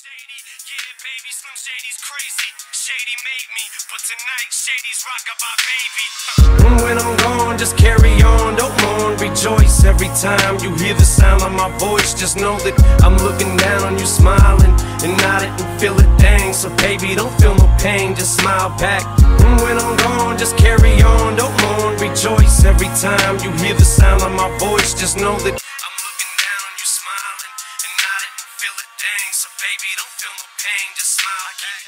Shady, yeah, baby, Slim Shady's crazy. Shady made me, but tonight Shady's rockabye baby. When I'm gone, just carry on, don't mourn, rejoice every time you hear the sound of my voice. Just know that I'm looking down on you, smiling and nodding and feel it, dang. So baby, don't feel no pain, just smile back. When I'm gone, just carry on, don't mourn, rejoice every time you hear the sound of my voice. Just know that smiling and nodding and feel it, dang. So baby, don't feel no pain, just smile.